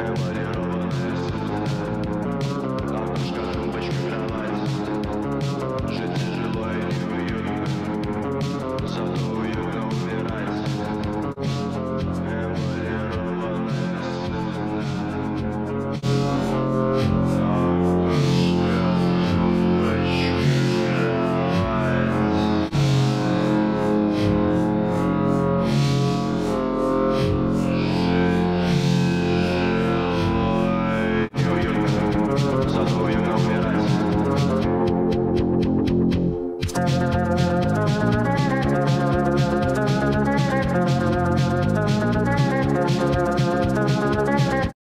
power